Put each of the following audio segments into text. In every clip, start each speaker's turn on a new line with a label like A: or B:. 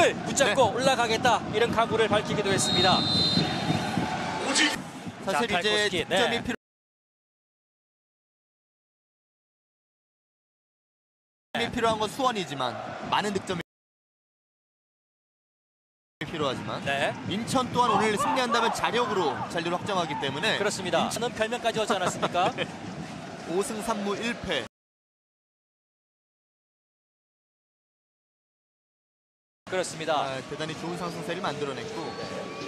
A: 승리를 붙잡고 올라가겠다 이런 각오를 밝히기도 했습니다.
B: 사실
A: 자,
B: 이제
A: 탈코스키, 네.
B: 득점이 필요 득점이 필요한 건 수원이지만 많은 득점이 필요하지만
A: 네,
B: 인천 또한 오늘 승리한다면 자력으로 잔류를 확정하기 때문에
A: 그렇습니다. 저는 별명까지 오지 않았습니까?
B: 5승 3무 1패
A: 그렇습니다.
B: 아, 대단히 좋은 상승세를 만들어냈고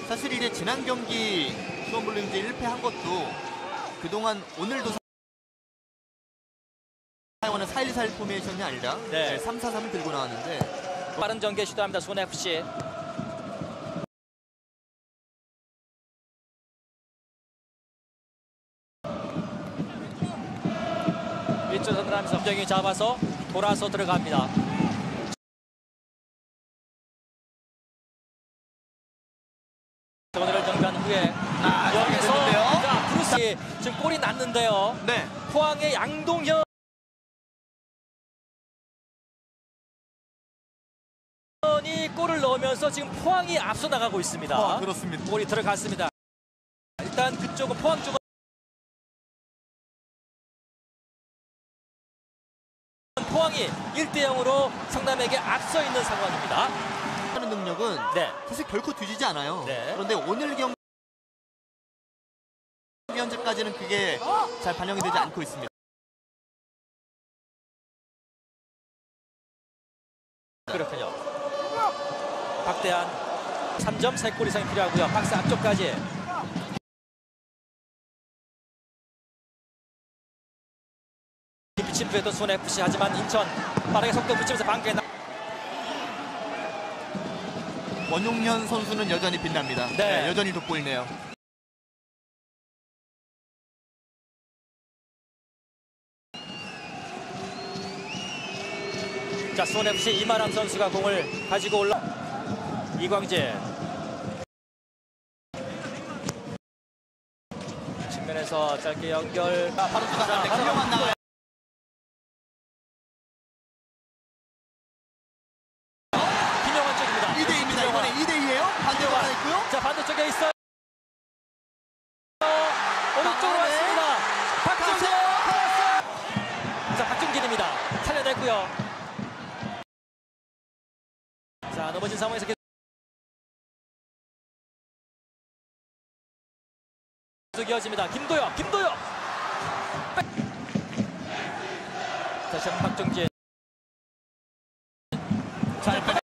B: 사실 이제 지난 경기 수원블루인즈 1패한 것도 그동안 오늘도 사용하는 4-1-4-1 포메이션이 아니라
A: 네.
B: 3-4-3을 들고 나왔는데
A: 빠른 전개 시도합니다. 수원 FC. 위쪽선을 하면서 정이 잡아서 돌아서 들어갑니다. 오늘을 정비한 후에
B: 아,
A: 여기서? 자, 브루스 지금 골이 났는데요.
B: 네.
A: 포항의 양동현 이 골을 넣으면서 지금 포항이 앞서 나가고 있습니다.
B: 어, 그렇습니다.
A: 골이 들어갔습니다. 일단 그쪽은 포항 쪽은 포항이 1대 0으로 성남에게 앞서 있는 상황입니다.
B: 하는 능력은
A: 네.
B: 사실 결코 뒤지지 않아요.
A: 네.
B: 그런데 오늘 경기 현재까지는 그게 잘 반영이 되지 않고 있습니다.
A: 그렇군요. 박대한 3점 3골 이상이 필요하고요. 박스 앞쪽까지. 깊이 침투했던 손 FC 하지만 인천 빠르게 속도 붙이면서 반개 나...
B: 원용현 선수는 여전히 빛납니다.
A: 네.
B: 여전히 돋보이네요.
A: 자, 수원 FC 이만함 선수가 공을 가지고 올라 이광재 측면에서 짧게 연결
B: 자, 바로
A: 자,
B: 김영환 나와요.
A: 김영환 쪽입니다.
B: 2대2입니다. 이번에 2대2예요. 반대로
A: 김영환.
B: 하나 있고요.
A: 자, 반대쪽에 있어요. 오른쪽으로. 왔습니다. 박종진. 자, 박종진입니다. 살려냈고요. 자, 넘어진 상황에서 계속 계속 이어집니다. 김도혁, 김도혁. 백. 다시 한번 박종진. 잘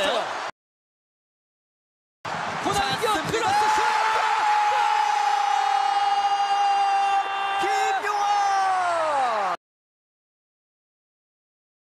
A: 있어요. 아,